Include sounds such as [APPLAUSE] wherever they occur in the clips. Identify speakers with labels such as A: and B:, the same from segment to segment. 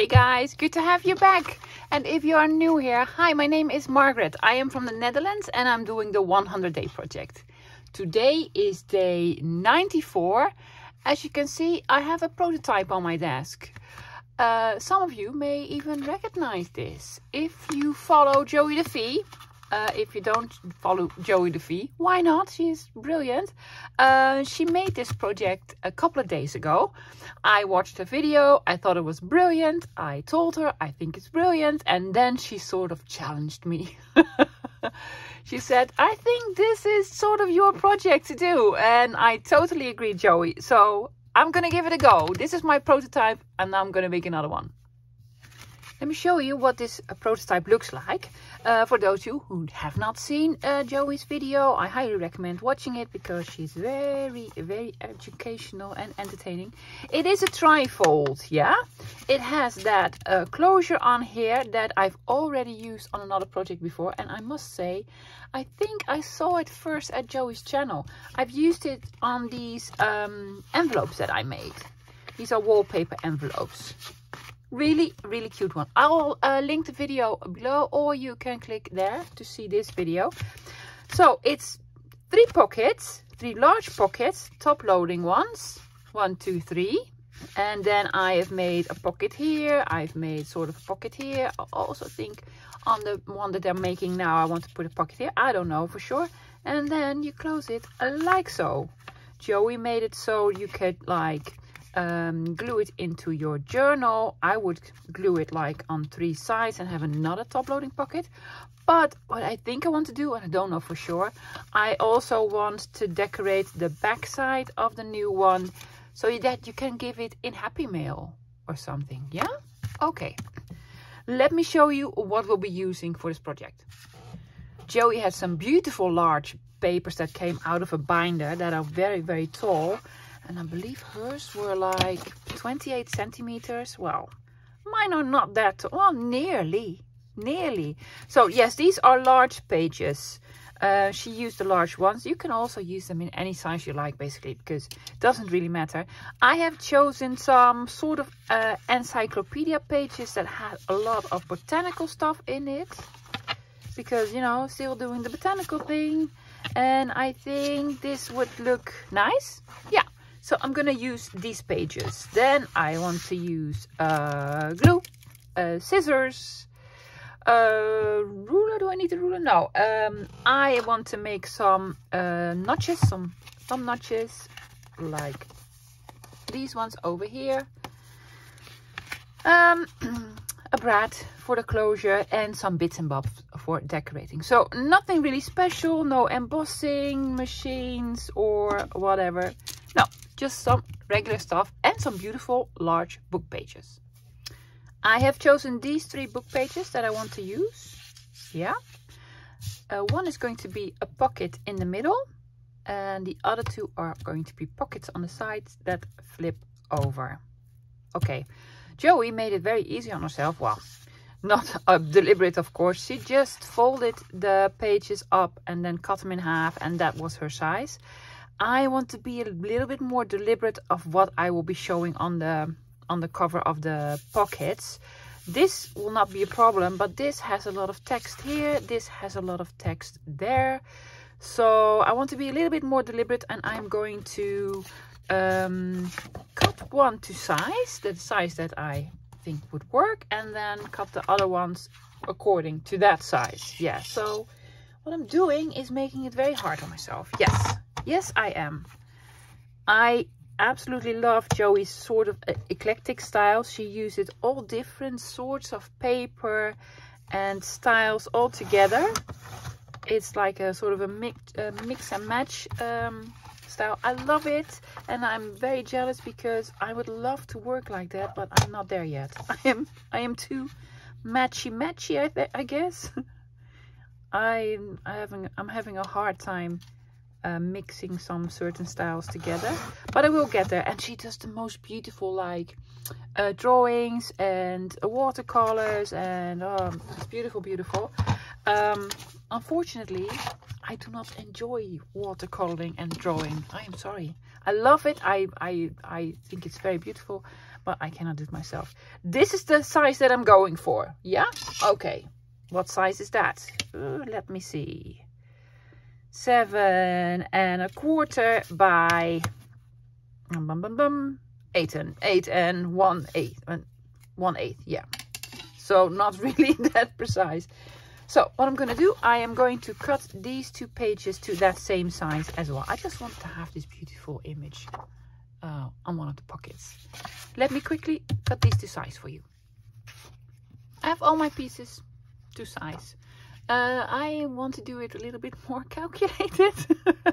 A: Hey guys, good to have you back. And if you are new here, hi, my name is Margaret. I am from the Netherlands and I'm doing the 100 day project. Today is day 94. As you can see, I have a prototype on my desk. Uh, some of you may even recognize this. If you follow Joie de uh, if you don't follow Joie de why not? She's brilliant. Uh, she made this project a couple of days ago. I watched the video. I thought it was brilliant. I told her I think it's brilliant. And then she sort of challenged me. [LAUGHS] she said, I think this is sort of your project to do. And I totally agree, Joie. So I'm going to give it a go. This is my prototype and I'm going to make another one. Let me show you what this uh, prototype looks like. Uh, for those of you who have not seen uh, Joie's video, I highly recommend watching it because she's very, very educational and entertaining. It is a trifold, yeah? It has that uh, closure on here that I've already used on another project before. And I must say, I think I saw it first at Joie's channel. I've used it on these um, envelopes that I made. These are wallpaper envelopes really really cute one. I'll uh, link the video below or you can click there to see this video. So it's three pockets three large pockets top loading ones one two three. And then i have made a pocket here i've made sort of a pocket here. I also think on the one that they're making now i want to put a pocket here. I don't know for sure. And then you close it like so. Joie made it so you could like um, glue it into your journal. I would glue it like on three sides and have another top loading pocket. But what I think I want to do, and I don't know for sure, I also want to decorate the back side of the new one so that you can give it in Happy Mail or something. Yeah? Okay. Let me show you what we'll be using for this project. Joie has some beautiful large papers that came out of a binder that are very, very tall and I believe hers were like 28 centimeters. Well, mine are not that, well, nearly, nearly. So yes, these are large pages. Uh, she used the large ones. You can also use them in any size you like, basically, because it doesn't really matter. I have chosen some sort of uh, encyclopedia pages that had a lot of botanical stuff in it. Because, you know, still doing the botanical thing. And I think this would look nice. Yeah, so I'm going to use these pages. Then I want to use uh, glue, uh, scissors, uh, ruler. Do I need a ruler? No. Um, I want to make some uh, notches, some thumb notches, like these ones over here. Um, [CLEARS THROAT] a brad for the closure and some bits and bobs for decorating. So nothing really special, no embossing machines or whatever. Just some regular stuff and some beautiful large book pages. I have chosen these three book pages that I want to use. Yeah. Uh, one is going to be a pocket in the middle and the other two are going to be pockets on the sides that flip over. Okay, Joie made it very easy on herself. Well, [LAUGHS] not uh, deliberate, of course. She just folded the pages up and then cut them in half and that was her size. I want to be a little bit more deliberate of what I will be showing on the on the cover of the pockets. This will not be a problem, but this has a lot of text here. This has a lot of text there. So I want to be a little bit more deliberate and I'm going to um, cut one to size, the size that I think would work, and then cut the other ones according to that size. Yeah, so what I'm doing is making it very hard on myself. Yes, Yes, I am. I absolutely love Joie's sort of eclectic style. She uses all different sorts of paper and styles all together. It's like a sort of a mix, a mix and match um, style. I love it and I'm very jealous because I would love to work like that, but I'm not there yet. [LAUGHS] I am I am too matchy matchy, I, I guess. [LAUGHS] I'm having I'm having a hard time uh, mixing some certain styles together but I will get there and she does the most beautiful like uh, drawings and uh, watercolors and um, it's beautiful beautiful um, unfortunately I do not enjoy watercoloring and drawing I am sorry I love it I, I, I think it's very beautiful but I cannot do it myself. This is the size that I'm going for. Yeah? Okay. What size is that? Let me see. Seven and a quarter by bum, bum, bum, eight and eight and one eighth. Uh, one eighth, yeah. So not [LAUGHS] really that precise. So what I'm going to do, I am going to cut these two pages to that same size as well. I just want to have this beautiful image uh, on one of the pockets. Let me quickly cut these to size for you. I have all my pieces to size. Uh, I want to do it a little bit more [LAUGHS] calculated.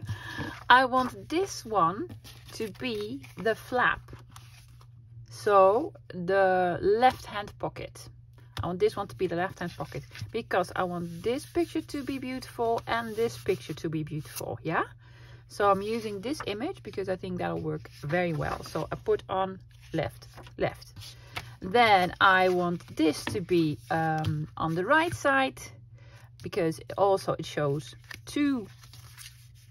A: [LAUGHS] I want this one to be the flap. So the left hand pocket. I want this one to be the left hand pocket because I want this picture to be beautiful and this picture to be beautiful. Yeah. So I'm using this image because I think that'll work very well. So I put on left, left. Then I want this to be um, on the right side because also it shows two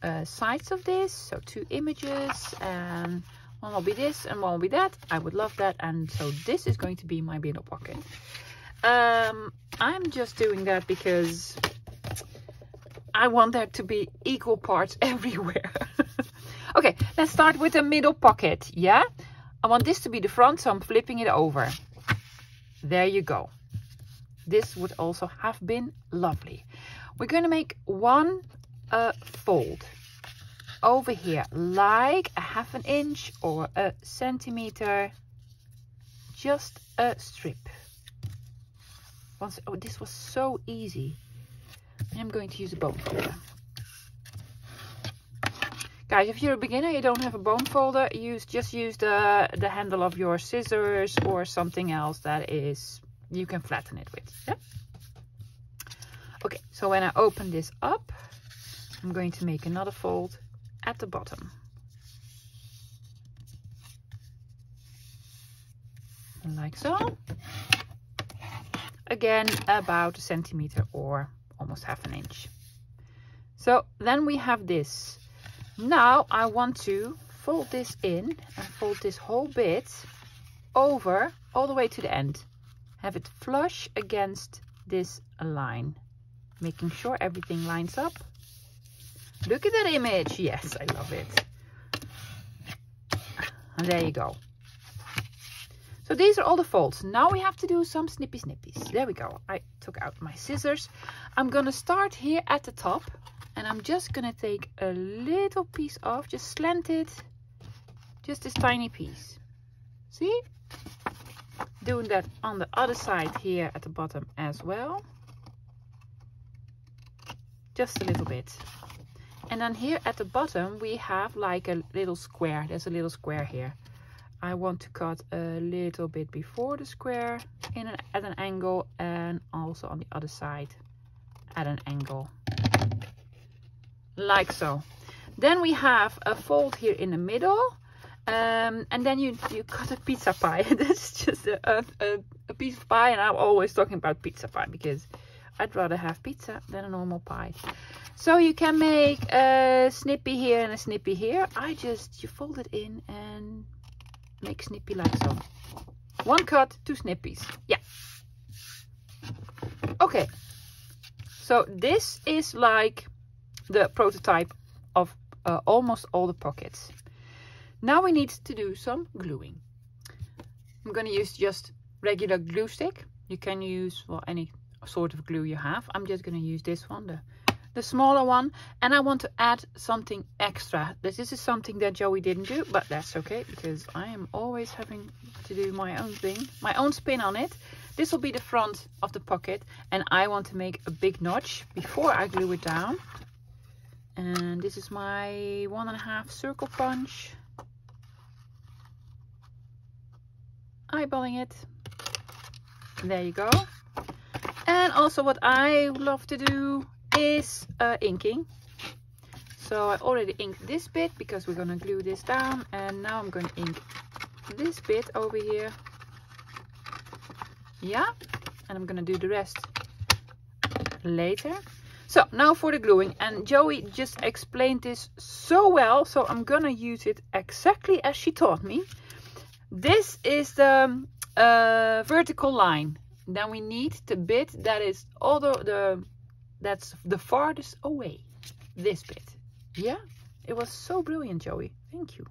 A: uh, sides of this. So two images and one will be this and one will be that. I would love that. And so this is going to be my middle pocket. Um, I'm just doing that because I want there to be equal parts [LAUGHS] everywhere. [LAUGHS] okay, let's start with the middle pocket, yeah? I want this to be the front, so I'm flipping it over. There you go. This would also have been lovely. We're going to make one uh, fold over here, like a half an inch or a centimeter, just a strip. Once, oh, this was so easy. I'm going to use a bone folder. Guys, if you're a beginner, you don't have a bone folder, use just use the, the handle of your scissors or something else that is, you can flatten it with. Yeah? Okay, so when I open this up, I'm going to make another fold at the bottom. Like so again about a centimeter or almost half an inch so then we have this now I want to fold this in and fold this whole bit over all the way to the end have it flush against this line making sure everything lines up look at that image yes I love it and there you go so these are all the folds. Now we have to do some snippy snippies. There we go. I took out my scissors. I'm going to start here at the top. And I'm just going to take a little piece off. Just slant it. Just this tiny piece. See? Doing that on the other side here at the bottom as well. Just a little bit. And then here at the bottom we have like a little square. There's a little square here. I want to cut a little bit before the square in an, at an angle and also on the other side at an angle like so then we have a fold here in the middle um, and then you you cut a pizza pie [LAUGHS] that's just a, a, a piece of pie and I'm always talking about pizza pie because I'd rather have pizza than a normal pie so you can make a snippy here and a snippy here I just you fold it in and make snippy like so. One cut, two snippies. Yeah. Okay. So this is like the prototype of uh, almost all the pockets. Now we need to do some gluing. I'm going to use just regular glue stick. You can use well any sort of glue you have. I'm just going to use this one, the the smaller one and I want to add something extra this is something that Joie didn't do but that's okay because I am always having to do my own thing my own spin on it this will be the front of the pocket and I want to make a big notch before I glue it down and this is my one and a half circle punch eyeballing it there you go and also what I love to do is uh, inking. So I already inked this bit because we're going to glue this down. And now I'm going to ink this bit over here. Yeah. And I'm going to do the rest later. So now for the gluing. And Joie just explained this so well. So I'm going to use it exactly as she taught me. This is the uh, vertical line then we need the bit that is all the, the that's the farthest away. This bit. Yeah? It was so brilliant Joie. Thank you.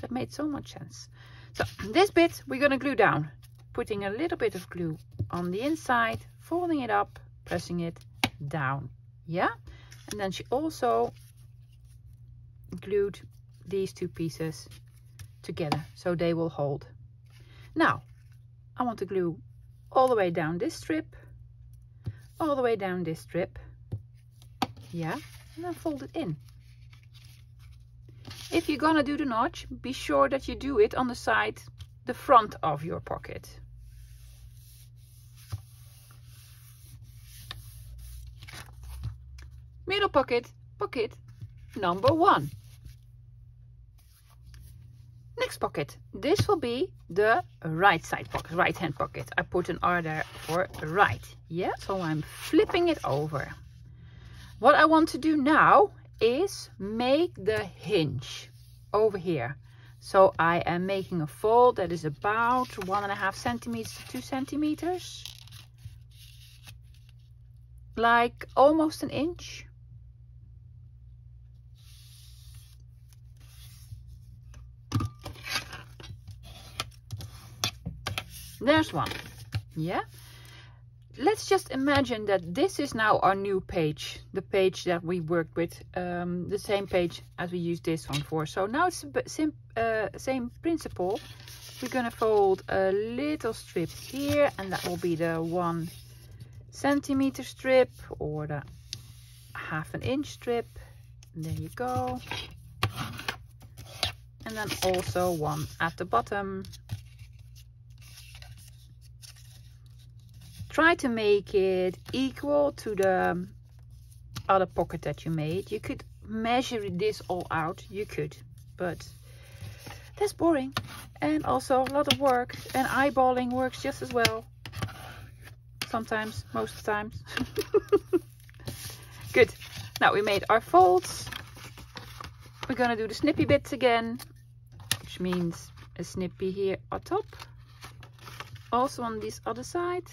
A: That made so much sense. So this bit we're going to glue down putting a little bit of glue on the inside folding it up pressing it down. Yeah? And then she also glued these two pieces together so they will hold. Now I want to glue all the way down this strip all the way down this strip. Yeah and then fold it in. If you're gonna do the notch be sure that you do it on the side the front of your pocket. Middle pocket pocket number one next pocket. This will be the right side pocket right hand pocket. I put an r there for right. Yeah so i'm flipping it over. What i want to do now is make the hinge over here. So i am making a fold that is about one and a half centimeters to two centimeters. Like almost an inch There's one. Yeah. Let's just imagine that this is now our new page, the page that we worked with, um, the same page as we used this one for. So now it's the same, uh, same principle. We're going to fold a little strip here and that will be the one centimeter strip or the half an inch strip. There you go. And then also one at the bottom try to make it equal to the um, other pocket that you made. You could measure this all out, you could, but that's boring and also a lot of work and eyeballing works just as well. Sometimes, most of the times. [LAUGHS] Good. Now we made our folds. We're gonna do the snippy bits again, which means a snippy here on top. Also on this other side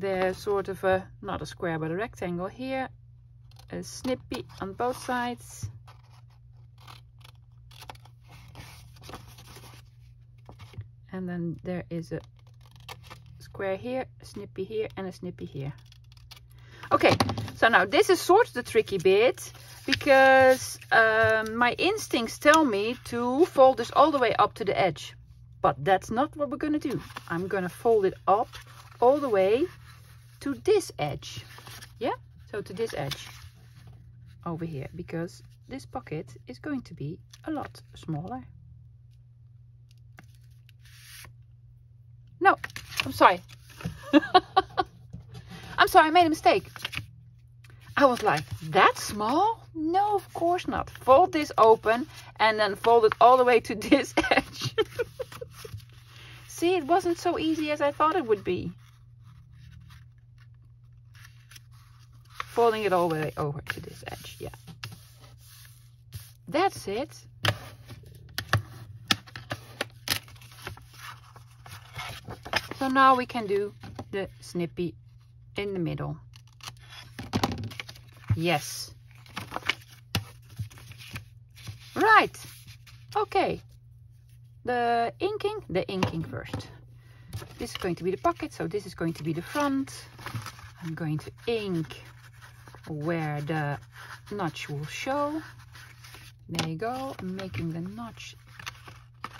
A: there's sort of a not a square but a rectangle here. A snippy on both sides. And then there is a square here a snippy here and a snippy here. Okay so now this is sort of the tricky bit because um, my instincts tell me to fold this all the way up to the edge. But that's not what we're going to do. I'm going to fold it up all the way to this edge. Yeah so to this edge over here because this pocket is going to be a lot smaller. No I'm sorry. [LAUGHS] I'm sorry I made a mistake. I was like that small? No of course not. Fold this open and then fold it all the way to [LAUGHS] this edge. [LAUGHS] See it wasn't so easy as I thought it would be folding it all the way over to this edge yeah. That's it. So now we can do the snippy in the middle. Yes. Right. Okay. The inking the inking first. This is going to be the pocket so this is going to be the front. I'm going to ink where the notch will show. There you go, making the notch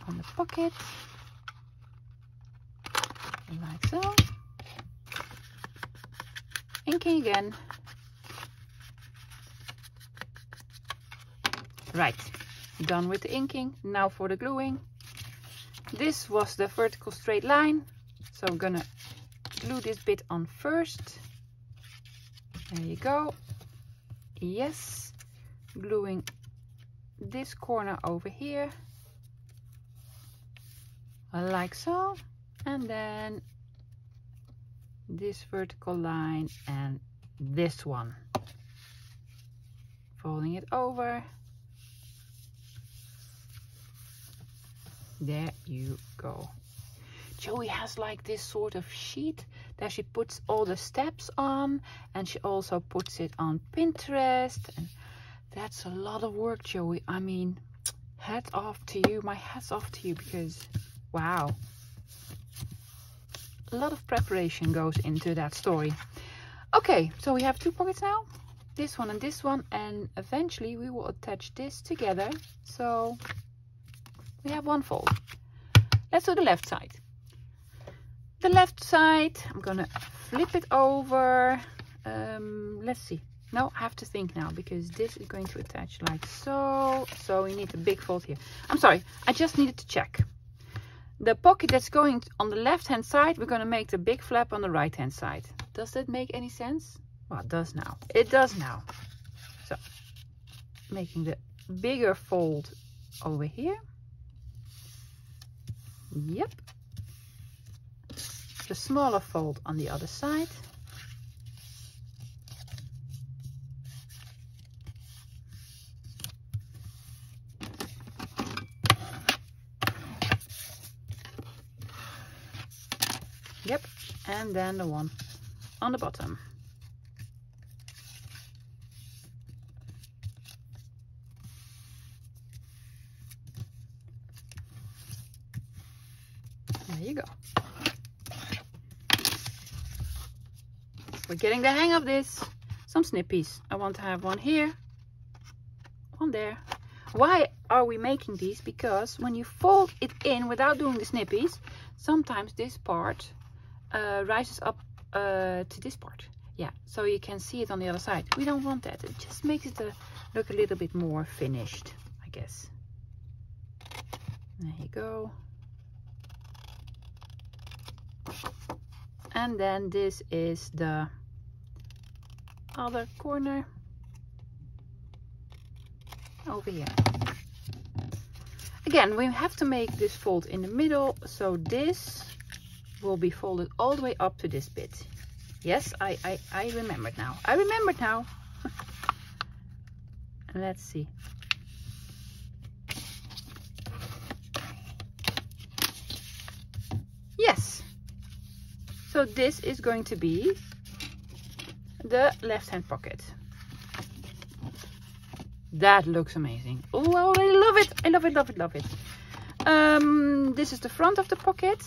A: on the pocket, like so. Inking again. Right, done with the inking. Now for the gluing. This was the vertical straight line, so I'm gonna glue this bit on first. There you go. Yes. Gluing this corner over here. Like so. And then this vertical line and this one. Folding it over. There you go. Joey has like this sort of sheet that she puts all the steps on and she also puts it on Pinterest and that's a lot of work Joie. I mean hats off to you my hats off to you because wow. A lot of preparation goes into that story. Okay so we have two pockets now this one and this one and eventually we will attach this together. So we have one fold. Let's do the left side the left side. I'm gonna flip it over. Um, let's see. No, I have to think now because this is going to attach like so. So we need a big fold here. I'm sorry, I just needed to check. The pocket that's going on the left hand side, we're gonna make the big flap on the right hand side. Does that make any sense? Well, it does now. It does now. So, making the bigger fold over here. Yep, the smaller fold on the other side. Yep, and then the one on the bottom. There you go. We're getting the hang of this. Some snippies. I want to have one here, one there. Why are we making these? Because when you fold it in without doing the snippies, sometimes this part uh, rises up uh, to this part. Yeah, so you can see it on the other side. We don't want that. It just makes it uh, look a little bit more finished, I guess. There you go. And then this is the other corner over here. Again, we have to make this fold in the middle, so this will be folded all the way up to this bit. Yes, I, I, I remembered now. I remembered now. [LAUGHS] Let's see. Yes. So this is going to be the left hand pocket. That looks amazing. Oh, I love it. I love it, love it, love it. Um, this is the front of the pocket.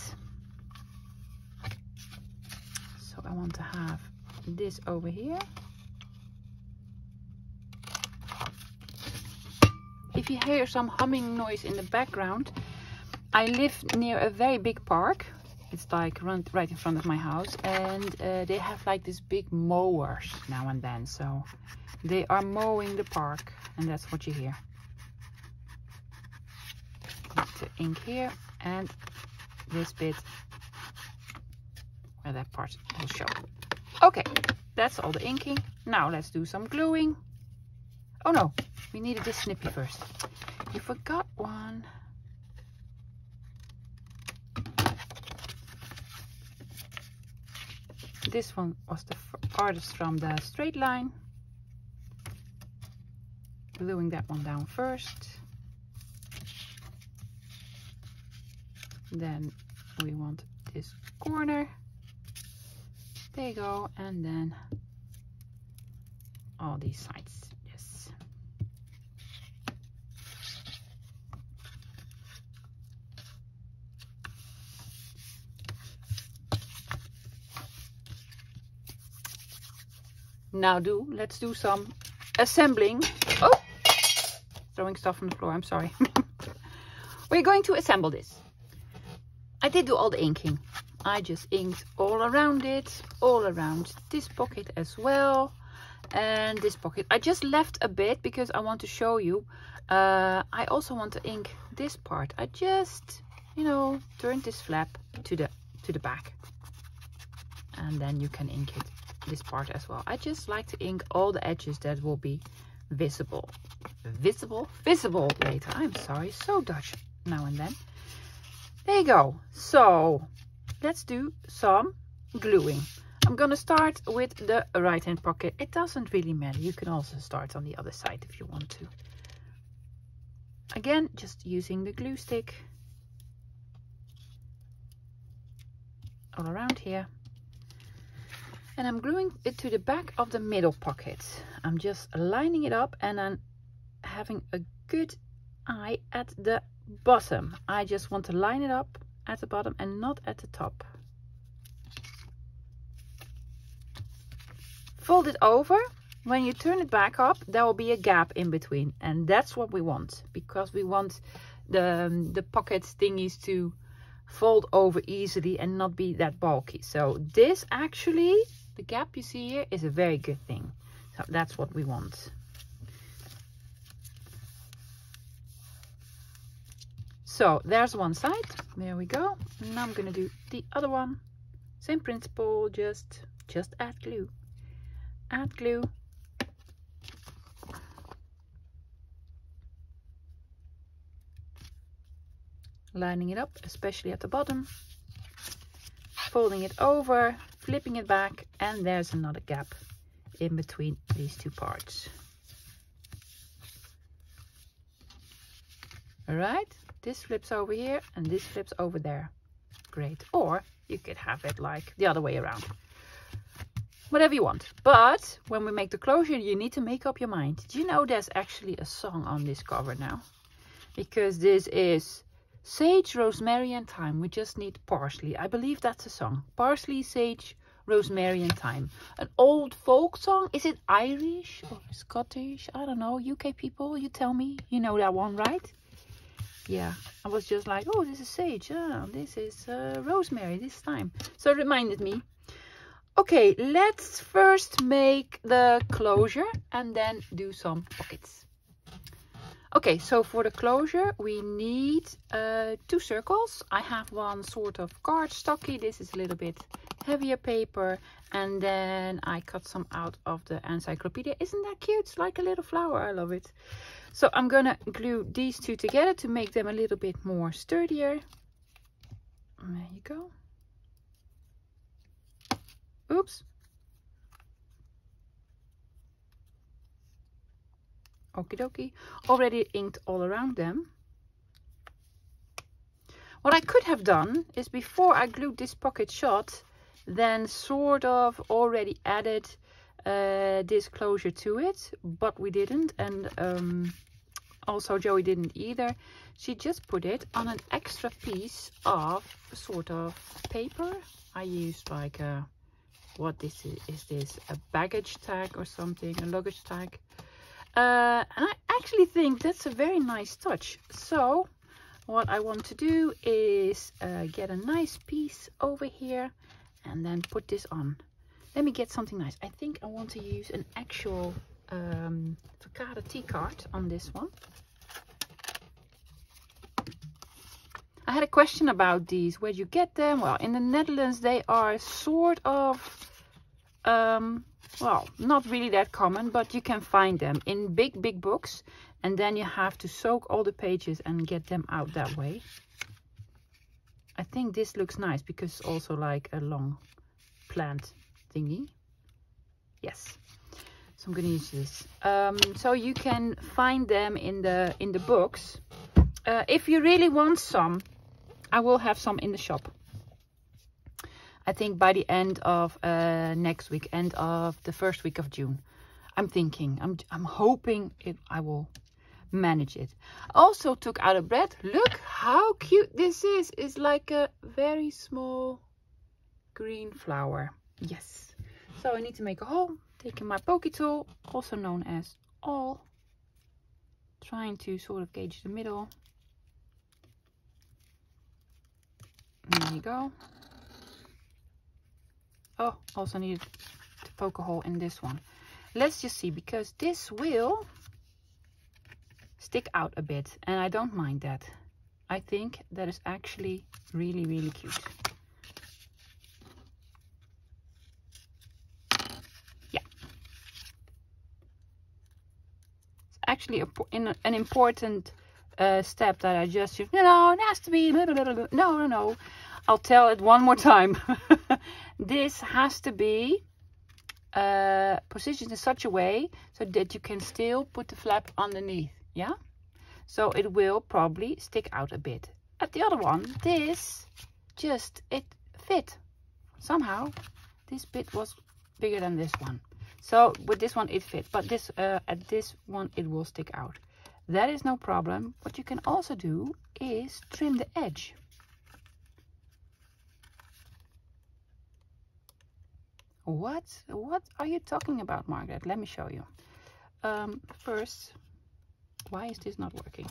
A: So I want to have this over here. If you hear some humming noise in the background, I live near a very big park it's like right in front of my house and uh, they have like these big mowers now and then so they are mowing the park and that's what you hear. The ink here and this bit where that part will show. Okay that's all the inking. Now let's do some gluing. Oh no we needed this snippy first. You forgot one this one was the farthest from the straight line. Gluing that one down first. Then we want this corner. There you go. And then all these sides now do let's do some assembling. Oh throwing stuff on the floor i'm sorry. [LAUGHS] We're going to assemble this. I did do all the inking. I just inked all around it all around this pocket as well and this pocket. I just left a bit because i want to show you. Uh, i also want to ink this part. I just you know turned this flap to the to the back. And then you can ink it this part as well. I just like to ink all the edges that will be visible. Visible? Visible later. I'm sorry, so Dutch now and then. There you go. So, let's do some gluing. I'm going to start with the right hand pocket. It doesn't really matter. You can also start on the other side if you want to. Again, just using the glue stick all around here. And I'm gluing it to the back of the middle pocket. I'm just lining it up and I'm having a good eye at the bottom. I just want to line it up at the bottom and not at the top. Fold it over. When you turn it back up, there will be a gap in between. And that's what we want because we want the, um, the pocket thingies to fold over easily and not be that bulky. So this actually, the gap you see here is a very good thing. So that's what we want. So there's one side. There we go. Now I'm going to do the other one. Same principle, just just add glue. Add glue. Lining it up, especially at the bottom. Folding it over, flipping it back, and there's another gap in between these two parts. All right, this flips over here and this flips over there. Great. Or you could have it like the other way around. Whatever you want. But when we make the closure, you need to make up your mind. Do you know there's actually a song on this cover now? Because this is Sage, Rosemary and Thyme. We just need parsley. I believe that's a song. Parsley, sage, rosemary and thyme. An old folk song. Is it Irish or Scottish? I don't know. UK people, you tell me. You know that one, right? yeah i was just like oh this is sage oh, this is uh, rosemary this time so it reminded me okay let's first make the closure and then do some pockets okay so for the closure we need uh, two circles. I have one sort of cardstocky this is a little bit heavier paper. And then i cut some out of the encyclopedia. Isn't that cute? It's like a little flower. I love it. So I'm gonna glue these two together to make them a little bit more sturdier. There you go. Oops. Okie dokie. Already inked all around them. What I could have done is before I glued this pocket shut, then sort of already added uh, this closure to it, but we didn't. And um, also Joie didn't either. She just put it on an extra piece of sort of paper. I used like a, what this is, is this, a baggage tag or something, a luggage tag. Uh, and I actually think that's a very nice touch. So what I want to do is uh, get a nice piece over here and then put this on. Let me get something nice. I think I want to use an actual um, Takara T-card on this one. I had a question about these. Where do you get them? Well, in the Netherlands, they are sort of, um, well, not really that common, but you can find them in big, big books. And then you have to soak all the pages and get them out that way. I think this looks nice because it's also like a long plant thingy. Yes. So I'm going to use this. Um, so you can find them in the in the books. Uh, if you really want some, I will have some in the shop. I think by the end of uh, next week, end of the first week of June. I'm thinking, I'm, I'm hoping it, I will manage it. Also took out a brad. Look how cute this is. It's like a very small green flower. Yes. So I need to make a hole. Taking my pokey tool, also known as awl. Trying to sort of gauge the middle. There you go. Oh, also needed to poke a hole in this one. Let's just see, because this will stick out a bit, and I don't mind that. I think that is actually really, really cute. Yeah. It's actually a, in an important uh, step that I just, you know, it has to be, blah, blah, blah, no, no, no. I'll tell it one more time. [LAUGHS] this has to be uh, positioned in such a way so that you can still put the flap underneath, yeah? So it will probably stick out a bit. At the other one, this just, it fit somehow this bit was bigger than this one. So with this one it fit, but this uh, at this one it will stick out. That is no problem. What you can also do is trim the edge. What? What are you talking about, Margaret? Let me show you. Um, first, why is this not working?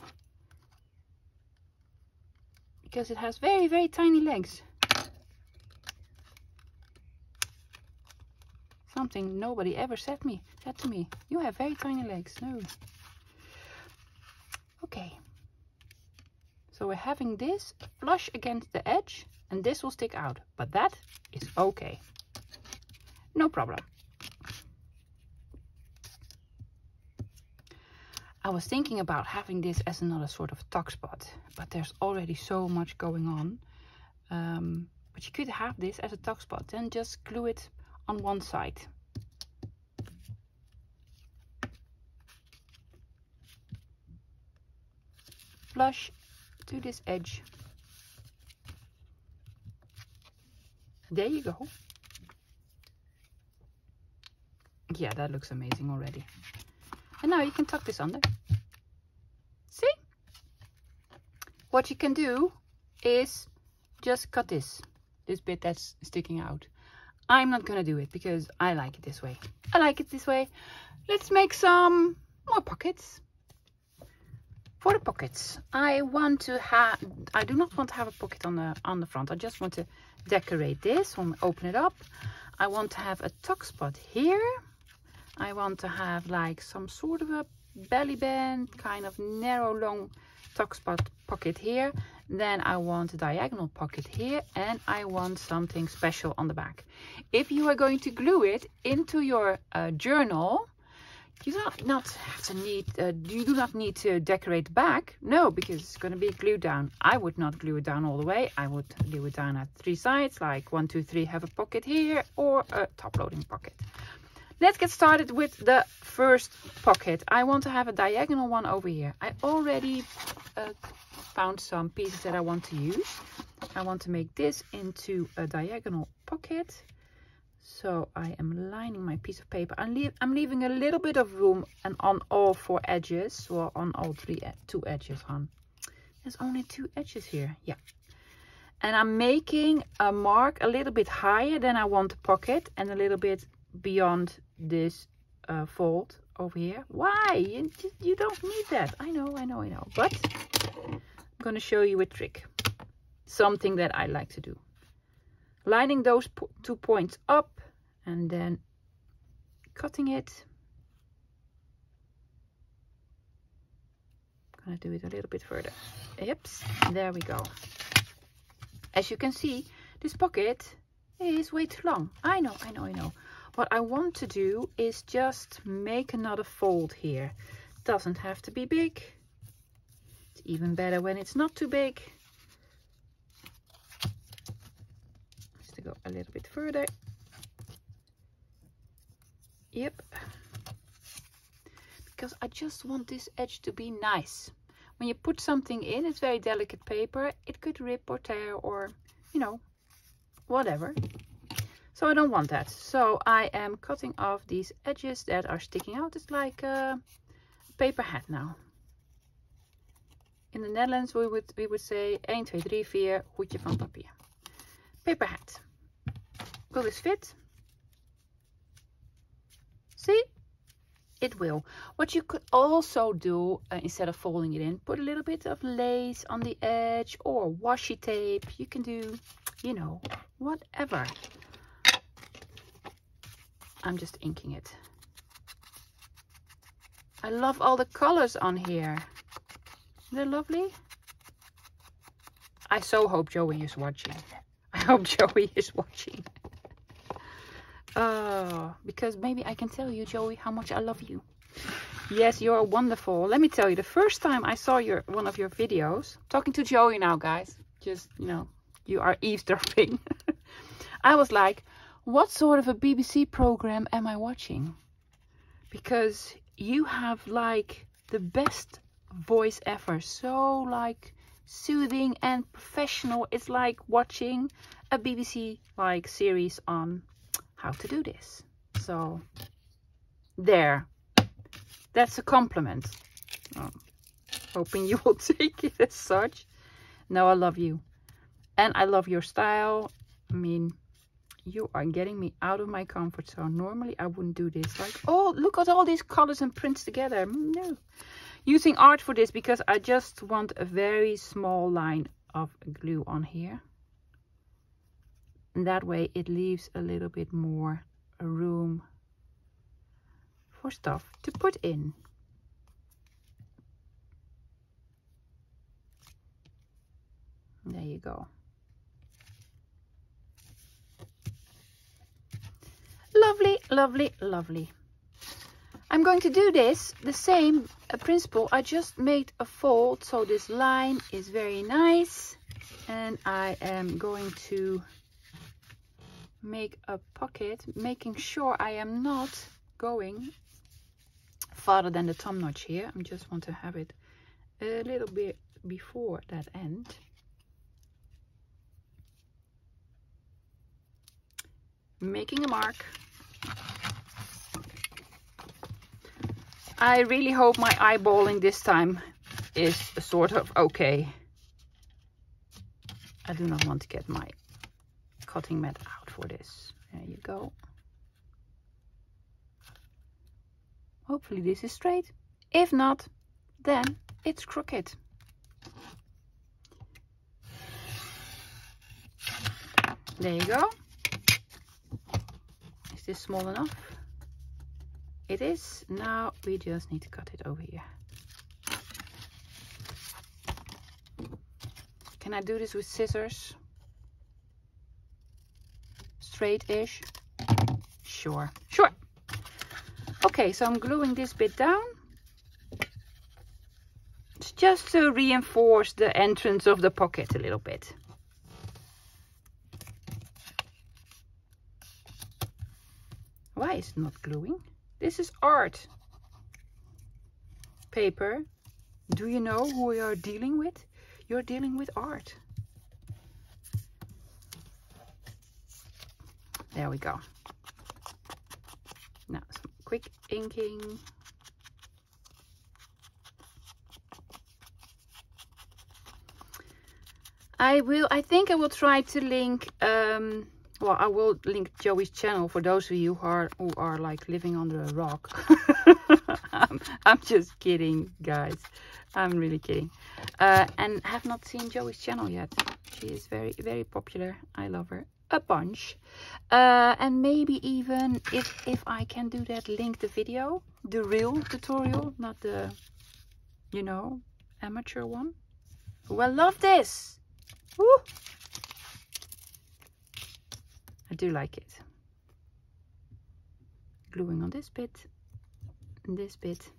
A: Because it has very, very tiny legs. Something nobody ever said me said to me. You have very tiny legs. No. Okay. So we're having this flush against the edge and this will stick out. But that is okay. No problem. I was thinking about having this as another sort of tuck spot, but there's already so much going on. Um, but you could have this as a tuck spot, then just glue it on one side. Flush to this edge. There you go. Yeah, that looks amazing already. And now you can tuck this under. See? What you can do is just cut this, this bit that's sticking out. I'm not gonna do it because I like it this way. I like it this way. Let's make some more pockets. For the pockets, I want to have, I do not want to have a pocket on the, on the front. I just want to decorate this when we open it up. I want to have a tuck spot here I want to have like some sort of a belly band, kind of narrow long tuck spot pocket here. Then I want a diagonal pocket here and I want something special on the back. If you are going to glue it into your uh, journal, you do not, have to need, uh, you do not need to decorate the back. No, because it's going to be glued down. I would not glue it down all the way. I would glue it down at three sides, like one, two, three, have a pocket here or a top loading pocket. Let's get started with the first pocket. I want to have a diagonal one over here. I already uh, found some pieces that I want to use. I want to make this into a diagonal pocket. So I am lining my piece of paper. I'm, leave, I'm leaving a little bit of room and on all four edges, or on all three, two edges, hon. There's only two edges here, yeah. And I'm making a mark a little bit higher than I want the pocket and a little bit beyond this uh, fold over here. Why? You, you don't need that. I know, I know, I know. But I'm going to show you a trick. Something that I like to do. Lining those po two points up and then cutting it. I'm going to do it a little bit further. Yep, there we go. As you can see, this pocket is way too long. I know, I know, I know. What I want to do is just make another fold here. Doesn't have to be big. It's even better when it's not too big. Just to go a little bit further. Yep. Because I just want this edge to be nice. When you put something in, it's very delicate paper. It could rip or tear or, you know, whatever. So I don't want that. So I am cutting off these edges that are sticking out. It's like a paper hat now. In the Netherlands we would, we would say 1, 2, 3, 4, hoedje van papier. Paper hat. Will this fit? See? It will. What you could also do, uh, instead of folding it in, put a little bit of lace on the edge or washi tape. You can do, you know, whatever. I'm just inking it. I love all the colors on here. They're lovely. I so hope Joie is watching. [LAUGHS] I hope Joie is watching. [LAUGHS] Oh, because maybe I can tell you, Joie, how much I love you. Yes, you're wonderful. Let me tell you, the first time I saw your one of your videos, talking to Joie now, guys, just, you know, you are [LAUGHS] eavesdropping. I was like, what sort of a BBC program am I watching? Mm-hmm. Because you have like the best voice ever. So like soothing and professional. It's like watching a BBC like series on how to do this. So there, that's a compliment. Oh, hoping you [LAUGHS] will take it as such. No, I love you. And I love your style. I mean, you are getting me out of my comfort zone. Normally, I wouldn't do this. Like, oh, look at all these colors and prints together. Mm, no. Using art for this because I just want a very small line of glue on here. And that way it leaves a little bit more room for stuff to put in. There you go. Lovely, lovely, lovely. I'm going to do this, the same uh, principle. I just made a fold, so this line is very nice. And I am going to make a pocket, making sure I am not going farther than the thumb notch here. I just want to have it a little bit before that end. Making a mark. I really hope my eyeballing this time is sort of okay. I do not want to get my cutting mat out for this. There you go. Hopefully this is straight. If not, then it's crooked. There you go. Is this small enough? It is. Now we just need to cut it over here. Can I do this with scissors? Straight-ish? Sure. Sure. Okay, so I'm gluing this bit down. It's just to reinforce the entrance of the pocket a little bit. Why is it not gluing? This is art paper. Do you know who are dealing with? You're dealing with art. There we go. Now some quick inking. I will, I think I will try to link um, well i will link Joie's channel for those of you who are who are like living under a rock. [LAUGHS] I'm, I'm, just kidding guys. I'm really kidding. Uh, and have not seen Joie's channel yet. She is very very popular. I love her a bunch. Uh, and maybe even if if i can do that link the video the real tutorial not the you know amateur one. Well love this! Woo! I do like it. Gluing on this bit, this bit,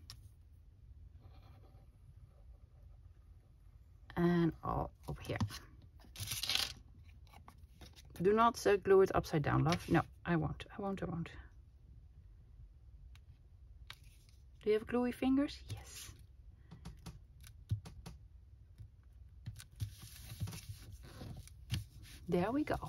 A: and all over here. Do not uh, glue it upside down, love. No, I won't. I won't. I won't. Do you have gluey fingers? Yes. There we go.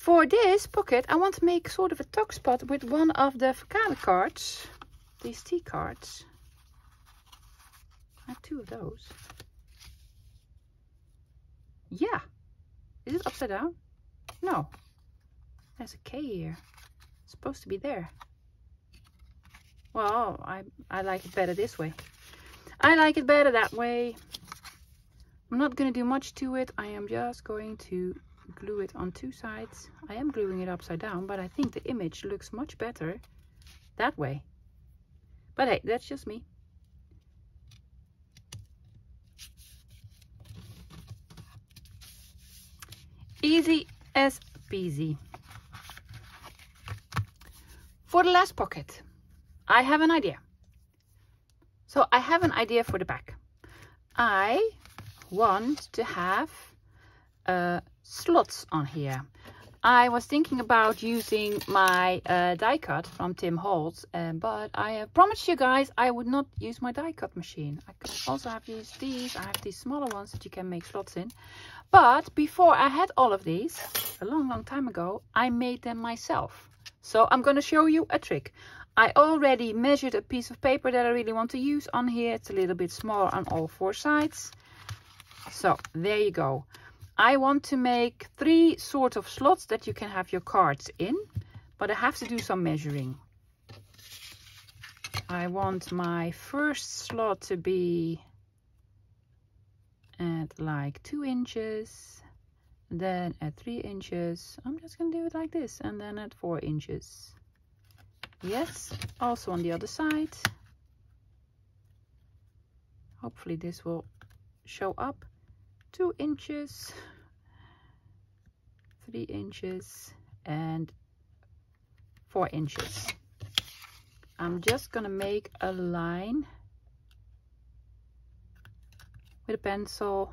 A: For this pocket, I want to make sort of a tuck spot with one of the Verkade cards. These T cards. I have two of those. Yeah. Is it upside down? No. There's a K here. It's supposed to be there. Well, I, I like it better this way. I like it better that way. I'm not going to do much to it. I am just going to glue it on two sides. I am gluing it upside down, but I think the image looks much better that way. But hey, that's just me. Easy as peasy. For the last pocket, I have an idea. So I have an idea for the back. I want to have uh, slots on here. I was thinking about using my uh, die cut from Tim Holtz, um, but I have promised you guys I would not use my die cut machine. I could also have used these. I have these smaller ones that you can make slots in. But before I had all of these, a long, long time ago, I made them myself. So I'm going to show you a trick. I already measured a piece of paper that I really want to use on here. It's a little bit smaller on all four sides. So there you go. I want to make three sort of slots that you can have your cards in, but I have to do some measuring. I want my first slot to be at like two inches, then at three inches. I'm just gonna do it like this, and then at four inches. Yes, also on the other side. Hopefully this will show up. Two inches, three inches, and four inches. I'm just gonna make a line with a pencil.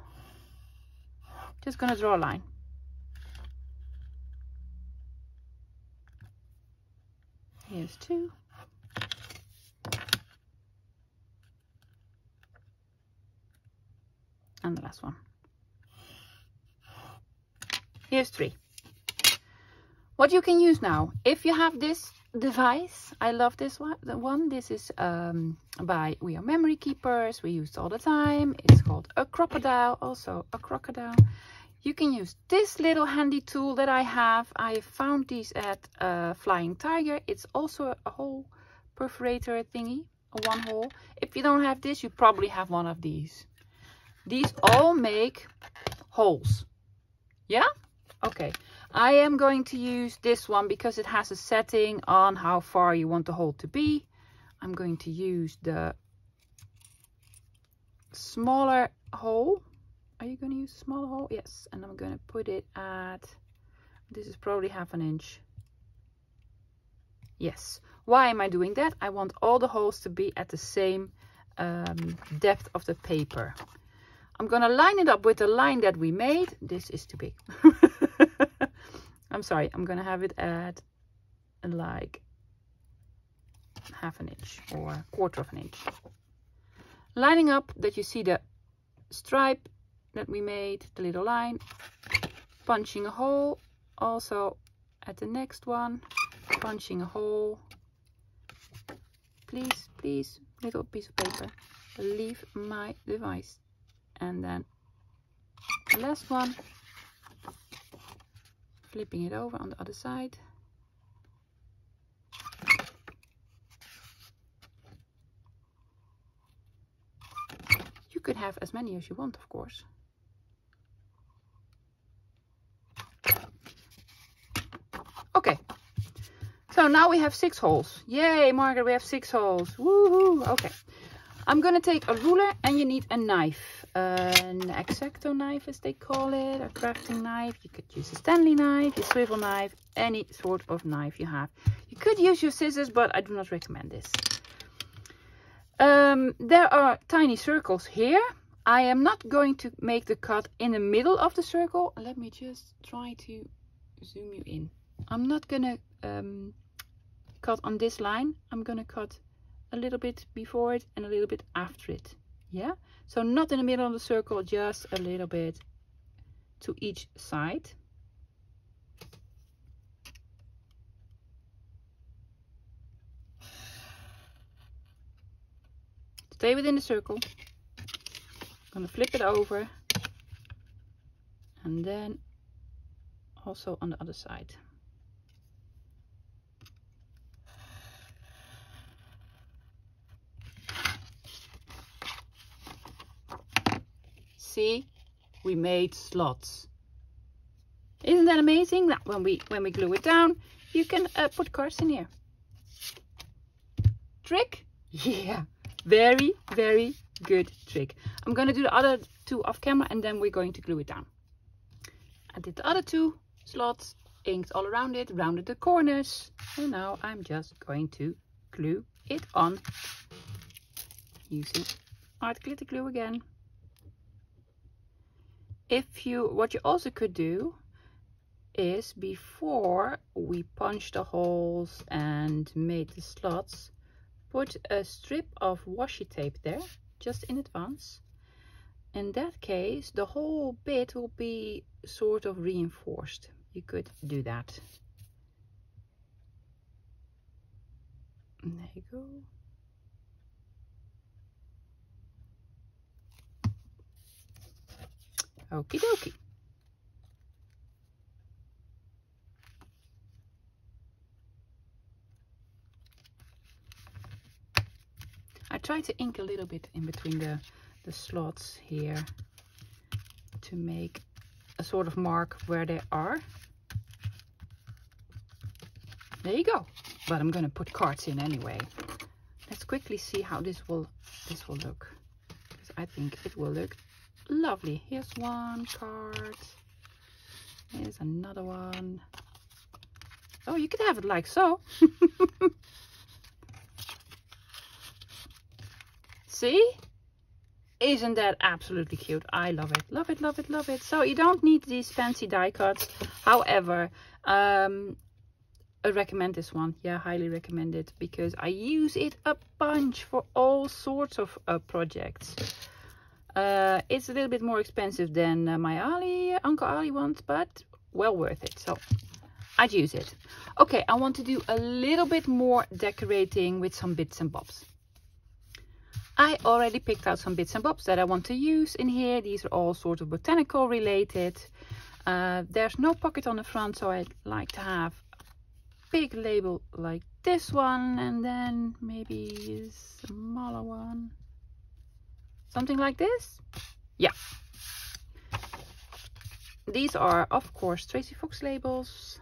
A: Just gonna draw a line. Here's two. And the last one. Here's three. What you can use now, if you have this device, I love this one. The one, this is um, by We R Memory Keepers. We use all the time. It's called a Crop-A-Dile, also a crocodile. You can use this little handy tool that I have. I found these at uh, Flying Tiger. It's also a hole perforator thingy, a one hole. If you don't have this, you probably have one of these. These all make holes. Yeah? Okay. I am going to use this one because it has a setting on how far you want the hole to be. I'm going to use the smaller hole are you going to use a small hole? Yes, and I'm going to put it at, this is probably half an inch. Yes. Why am I doing that? I want all the holes to be at the same um, depth of the paper. I'm going to line it up with the line that we made. This is too big. [LAUGHS] [LAUGHS] I'm sorry. I'm to have it at like half an inch or quarter of an inch. Lining up that you see the stripe that we made, the little line, punching a hole, also at the next one, punching a hole. Please, please, little piece of paper, leave my device. And then the last one, flipping it over on the other side. You could have as many as you want, of course. Okay, so now we have six holes. Yay, Margaret, we have six holes. Woohoo! Okay. I'm gonna take a ruler and you need a knife. An X-Acto knife, as they call it, a crafting knife. You could use a Stanley knife, a swivel knife, any sort of knife you have. You could use your scissors, but I do not recommend this. Um, there are tiny circles here. I am not going to make the cut in the middle of the circle. Let me just try to zoom you in. I'm not gonna um, cut on this line, I'm to cut a little bit before it and a little bit after it. Yeah, so not in the middle of the circle, just a little bit to each side. Stay within the circle. I'm to flip it over and then also on the other side. See we made slots. Isn't that amazing that when we when we glue it down you can uh, put cards in here? Trick? Yeah. Very very good trick. I'm going to do the other two off camera and then we're going to glue it down. I did the other two slots inked all around it rounded the corners and now i'm just going to glue it on. Using art glitter glue again if you what you also could do is before we punch the holes and made the slots, put a strip of washi tape there, just in advance. In that case, the whole bit will be sort of reinforced. You could do that. there you go. Okie dokie. I try to ink a little bit in between the, the slots here to make a sort of mark where they are. There you go. But I'm going to put cards in anyway. Let's quickly see how this will this will look. Because I think it will look lovely. Here's one card. Here's another one. Oh, you could have it like so. [LAUGHS] See? Isn't that absolutely cute? I love it. Love it, love it, love it. So you don't need these fancy die cuts. However, um, I recommend this one. Yeah, highly recommend it because I use it a bunch for all sorts of uh, projects. Uh, it's a little bit more expensive than uh, my Ali, Uncle Ali ones, but well worth it. So I'd use it. Okay, I want to do a little bit more decorating with some bits and bobs. I already picked out some bits and bobs that I want to use in here. These are all sort of botanical related. Uh, there's no pocket on the front, so I'd like to have a big label like this one and then maybe a smaller one. Something like this? Yeah. These are, of course, Tracy Fox labels.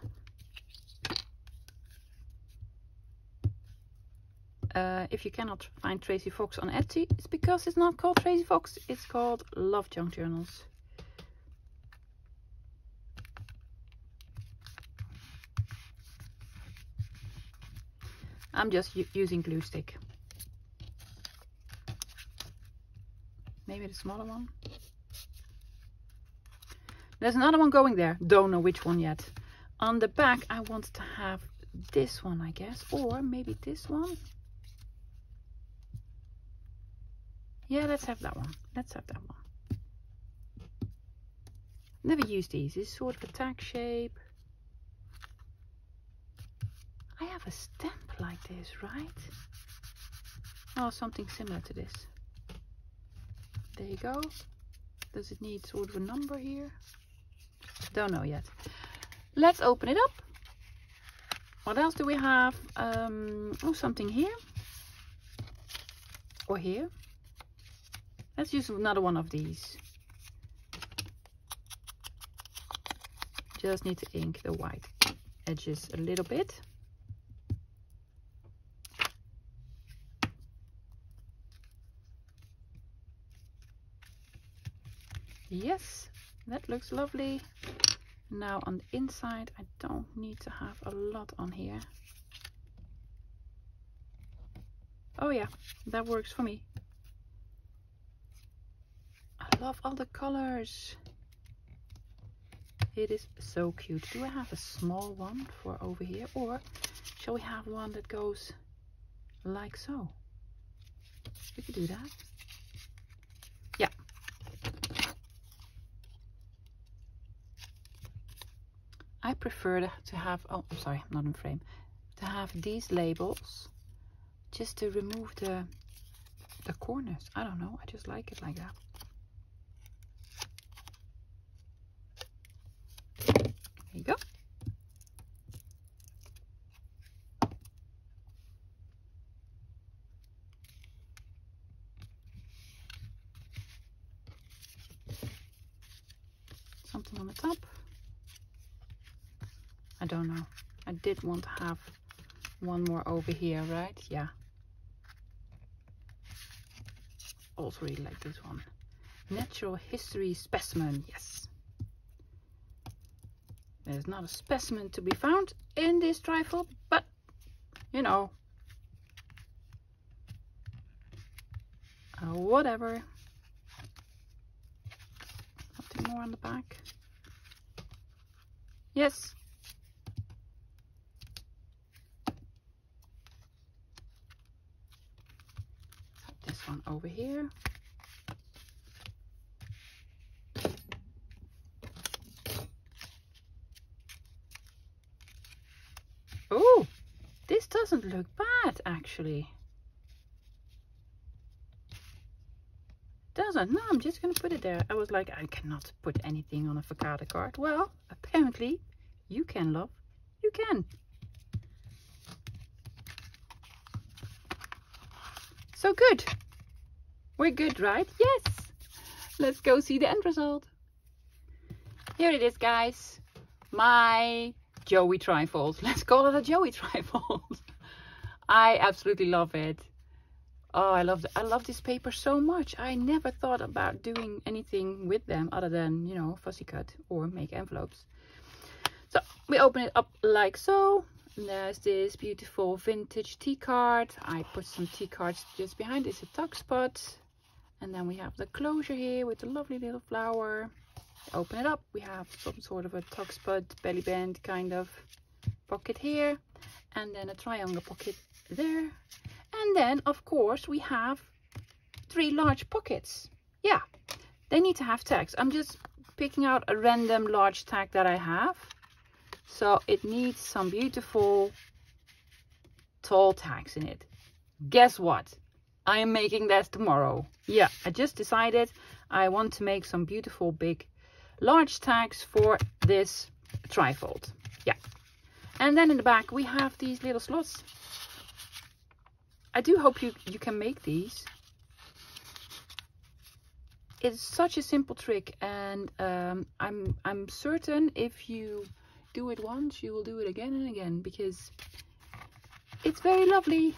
A: Uh, if you cannot find Tracy Fox on Etsy, it's because it's not called Tracy Fox, it's called Love Junk Journals. I'm just using glue stick. Maybe the smaller one. There's another one going there. Don't know which one yet. On the back, I want to have this one, I guess. Or maybe this one. Yeah, let's have that one. Let's have that one. Never used these. It's sort of a tag shape. I have a stamp like this, right? Oh, something similar to this. There you go. Does it need sort of a number here? Don't know yet. Let's open it up. What else do we have? Um, oh, something here. Or here. Let's use another one of these. Just need to ink the white edges a little bit. Yes, that looks lovely. Now on the inside, I don't need to have a lot on here. Oh yeah, that works for me I love all the colors. It is so cute. Do I have a small one for over here? Or shall we have one that goes like so? We could do that. Yeah. I prefer to have, oh, sorry, not in frame, to have these labels just to remove the the corners. I don't know, I just like it like that. you go. Something on the top. I don't know. I did want to have one more over here, right? Yeah. Also really like this one. Natural History Specimen, yes. There's not a specimen to be found in this trifle, but you know, uh, whatever. Something more on the back. Yes. This one over here. Oh, this doesn't look bad actually. Doesn't. No, I'm just to put it there. I was like, I cannot put anything on a Verkade card. Well, apparently you can, love. You can. So good. We're good, right? Yes. Let's go see the end result. Here it is, guys. My Joie trifold. [LAUGHS] Let's call it a Joie trifold. [LAUGHS] I absolutely love it. Oh, I love I love this paper so much. I never thought about doing anything with them other than, you know, fussy cut or make envelopes. So we open it up like so. There's this beautiful vintage tea card. I put some tea cards just behind. It's a tuck spot. And then we have the closure here with a lovely little flower. Open it up. We have some sort of a tuck spot, belly band kind of pocket here. And then a triangle pocket there. And then, of course, we have three large pockets. Yeah, they need to have tags. I'm just picking out a random large tag that I have. So it needs some beautiful tall tags in it. Guess what? I am making that tomorrow. Yeah, I just decided I want to make some beautiful big large tags for this trifold. Yeah. And then in the back we have these little slots. I do hope you, you can make these. It's such a simple trick and um, I'm, I'm certain if you do it once, you will do it again and again because it's very lovely.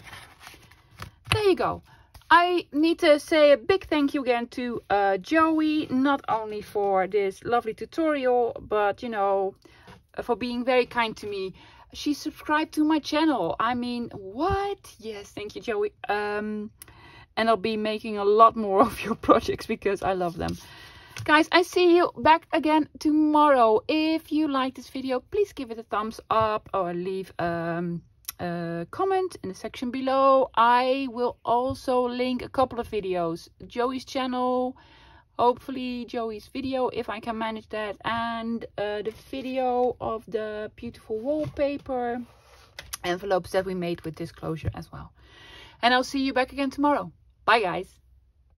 A: There you go. I need to say a big thank you again to uh, Joie, not only for this lovely tutorial, but, you know, for being very kind to me. She subscribed to my channel. I mean, what? Yes, thank you, Joie. Um, and I'll be making a lot more [LAUGHS] of your projects because I love them. Guys, I see you back again tomorrow. If you like this video, please give it a thumbs up or leave um, a comment in the section below. I will also link a couple of videos. Joie's channel, hopefully Joie's video if I can manage that. And uh, the video of the beautiful wallpaper envelopes that we made with this closure as well. And I'll see you back again tomorrow. Bye guys.